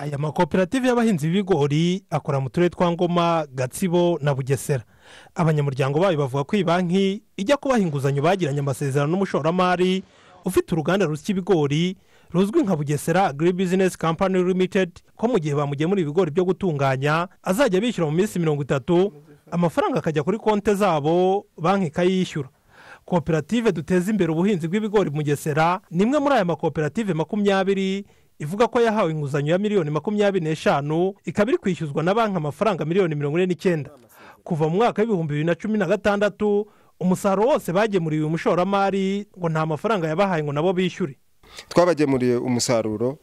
aya makoperative y'abahinzi b'ibigori akora mu turere twa ngoma gatsibo na bugesera. Abanyamuryango bayo bavuga ko iyi banki ijya kubaha inguzanyo bagiranye amasezerano n'umushoramari ufite uruganda rusya ibigori ruzwi nka bugesera agri business company limited ko mu gihe bamugemura ibigori byo gutunganya azajya bishyura mu minsi mirongo itatu amafaranga akajya kuri konti zabo banki ikayishyura. Koperative duteza imbere ubuhinzi bw'ibigori bugesera ni imwe muri aya makoperative makumyabiri ivuga ko yahawe inguzanyo ya miliyoni makumyabiri n'eshanu ikaba iri kwishyuzwa na banki amafaranga miliyoni mirongo ine n'icyenda. Kuva mu mwaka w'ibihumbi bibiri na cumi na gatandatu umusaruro wose bagemuriye uyu mushoramari ngo nta mafaranga yabahaye ngo nabo bishyure. Twabagemuriye umusaruro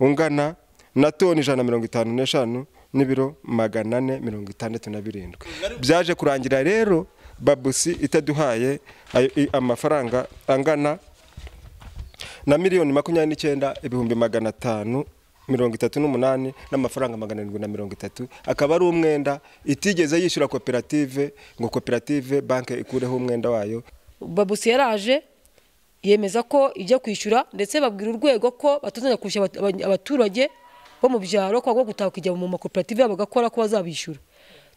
ungana na toni ijana na mirongo itanu n'eshanu n'ibiro magana ane mirongo itandatu na birindwi. Byaje kurangira rero babusi itaduhaye amafaranga angana na miliyoni makumyabiri n'icyenda ibihumbi magana atanu mirongo itatu n'umunani n'amafaranga magana arindwi na mirongo itatu. Akaba ari umwenda itigeze yishyura koperative ngo koperative banki ikureho umwenda wayo. Babusi yaraje yemeza ko ijya kwishyura ndetse babwira urwego ko batazajya kwishyura abaturage bo mu byaro ko bagomba gutaha kujya mu makoperative yabo bagakora ko bazabishyura.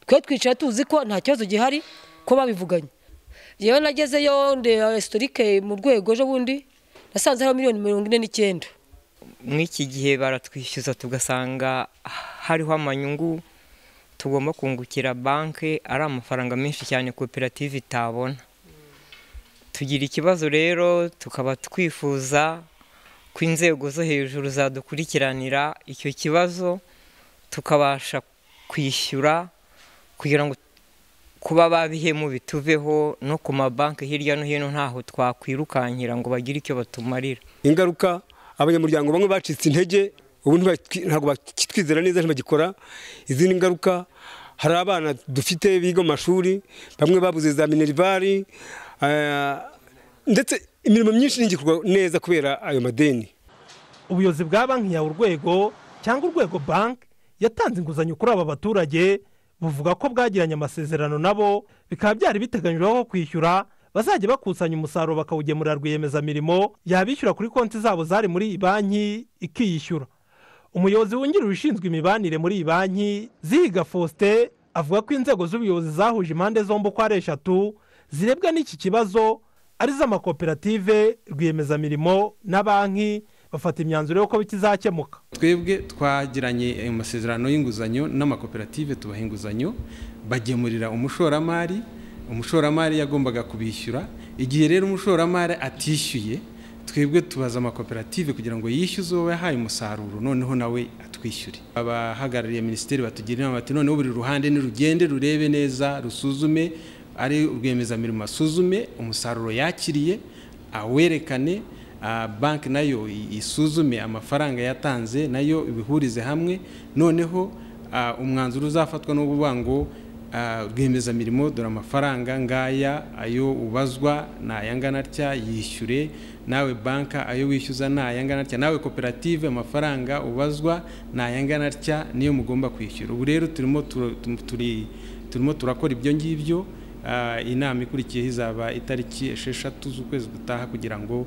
Twe twicara tuzi ko nta kibazo gihari ko babivuganye. Yewe nagezeyo ndeba esitorike mu rwego ejo bundi nasanze hariho miliyoni mirongo ine n'icyenda. Muri iki gihe baratwishyuza tugasanga hariho amanyungu tugomba kungukira banki ari amafaranga menshi cyane koperative itabona. Tugira ikibazo rero tukaba twifuza ko inzego zo hejuru zadukurikiranira icyo kibazo tukabasha kwishyura kugira ngo kuba babihemu bituveho no ku mabanki hirya no hino ntaho twakwirukankira ngo bagire icyo batumarira. Ingaruka abanyamuryango bamwe bacitse intege ubu ntabwo bakitwizera neza ntibagikora. Izindi ngaruka hari abana dufite biga mu mashuri bamwe babuze za minerivare ndetse imirimo myinshi ntigikorwa neza kubera ayo madeni. Ubuyobozi bwa banki yawe urwego cyangwa urwego banki yatanze inguzanyo kuri aba baturage buvuga ko bwagiranye amasezerano nabo bikaba byari biteganyijweho ko kwishyura bazajya bakusanya umusaruro bakawugemurira rwiyemezamirimo yabishyura kuri konti zabo zari muri iyi banki ikiyishyura. Umuyobozi wungirije ushinzwe imibanire muri iyi banki zihiga faustin avuga ko inzego z'ubuyobozi zahuje impande zombi uko ari eshatu zirebwa n'iki kibazo ari zo amakoperative rwiyemezamirimo na banki bafata imyanzuro y'uko bikizakemuka twebwe twagiranye amasezerano y'inguzanyo n'amakoperative tubaha inguzanyo bagemurira umushoramari umushoramari yagombaga kubishyura. Igihe rero umushoramari atishyuye twebwe tubaza amakoperative kugira ngo yishyuze uwo yahaye umusaruro noneho nawe atwishyure. Abahagarariye minisiteri batugira inama bati noneho buri ruhande nirugende rurebe neza rusuzume ari rwiyemezamirimo asuzume umusaruro yakiriye awerekane banki na yo isuzume amafaranga yatanze na yo ibihurize hamwe. Noneho umwanzuro uzafatwa no kuvuga ngo rwiyemezamirimo dore amafaranga ngaya ayo ubazwa ni ayangana atya yishyure. Nawe banki ayo wishyuza ni ayangana atya nawe koperative amafaranga ubazwa ni ayangana atya niyo mugomba kwishyura. Ubu rero turimo turakora ibyo ngibyo. Inama ikurikiyeho izaba itariki esheshatu z'ukwezi gutaha kugira ngo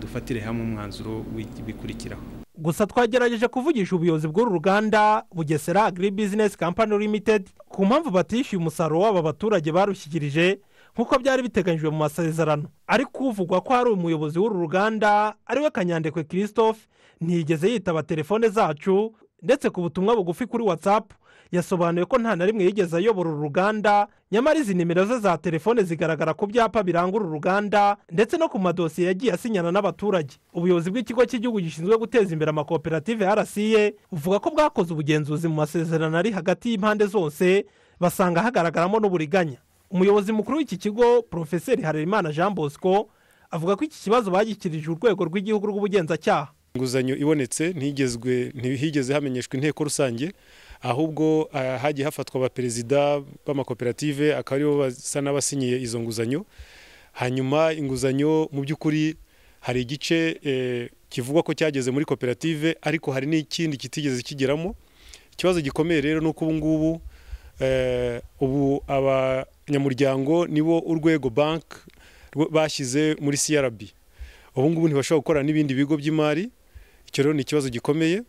dufatire hamwe umwanzuro bikurikiraho. Gusa twagerageje kuvugisha ubuyobozi bw'uru ruganda bugesera agri business company limited ku mpamvu batishyuye umusaruro w'aba baturage barushyikirije nk'uko byari biteganyijwe mu masezerano. Ariko uvugwa ko hari umuyobozi w'uru ruganda ari we kanyandekwe christophe ntiyigeze yitaba telefone zacu ndetse ku butumwa bugufi kuri watsapu yasobanuye ko nta na rimwe yigeze ayobora uru ruganda nyamara izi nimero ze za telefone zigaragara ku byapa biranga uru ruganda ndetse no ku madosiye yagiye asinyana n'abaturage. Ubuyobozi bw'ikigo cy'igihugu gishinzwe guteza imbere amakoperative rca buvuga ko bwakoze ubugenzuzi mu masezerano ari hagati y'impande zose basanga hagaragaramo n'uburiganya. Umuyobozi mukuru w'iki kigo porofeseri harerimana jean bosco avuga ko iki kibazo bagikirije urwego rw'igihugu rw'ubugenzacyaha. Inguzanyo ibonetse ntihigeze hamenyeshwa inteko rusange ahubwo hagiye hafatwa abaperezida b'amakoperative akaba ari bo basa n'abasinyiye izo nguzanyo. Hanyuma inguzanyo mu by'ukuri hari igice kivugwa ko cyageze muri koperative ariko hari n'ikindi kitigeze kigeramo. Ikibazo gikomeye rero ni uko ubu ngubu ubu abanyamuryango nibo urwego banki bashyize muri crb ubu ngubu ntibashobora gukorana n'ibindi bigo by'imari icyo rero ni ikibazo gikomeye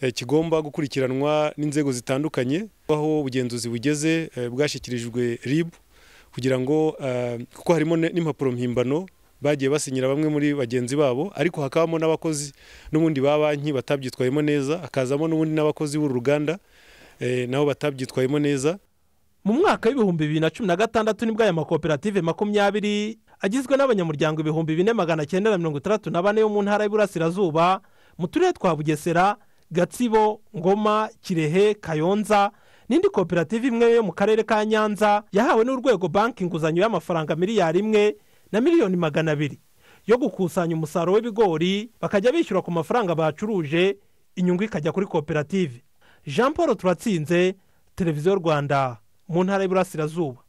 eh, kigomba gukurikiranwa n'inzego zitandukanye aho ubugenzuzi bugeze eh, bwashyikirijwe RIB kugira ngo eh, kuko harimo n'impapuro mpimbano bagiye basinyira bamwe muri bagenzi babo ariko hakabamo n'abakozi n'ubundi ba banki batabyitwayemo neza hakazamo n'ubundi n'abakozi b'uru ruganda nabo batabyitwayemo neza. Mu mwaka w'ibihumbi bibiri na cumi na gatandatu ni bwo aya makoperative makumyabiri agizwe n'abanyamuryango ibihumbi bine magana cyenda na mirongo itandatu na bane yo mu ntara y'Iburasirazuba mu turere twa bugesera gatsibo ngoma kirehe kayonza n'indi koperative imwe yo mu karere ka nyanza yahawe n'urwego banki inguzanyo y'amafaranga miliyari imwe na miliyoni magana abiri yo gukusanya umusaruro w'ibigori bakajya bishyura ku mafaranga bacuruje inyungu ikajya kuri koperative. Jean paul turatsinze televiziyo rwanda mu ntara y'Iburasirazuba.